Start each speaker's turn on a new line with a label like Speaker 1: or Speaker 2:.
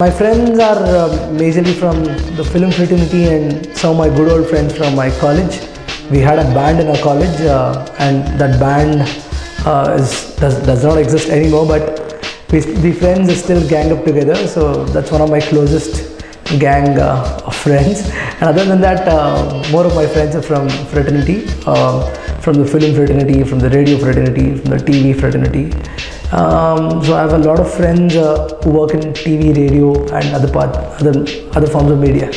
Speaker 1: My friends are uh, majorly from the film fraternity and some of my good old friends from my college. We had a band in our college, uh, and that band uh, is, does, does not exist anymore, but we, we friends are still gang up together. So that's one of my closest gang uh, of friends. And other than that, uh, more of my friends are from fraternity, uh, from the film fraternity, from the radio fraternity, from the TV fraternity. Um, so I have a lot of friends uh, who work in TV, radio, and other part, other other forms of media.